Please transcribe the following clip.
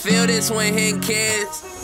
feel this when he kids.